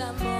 amor.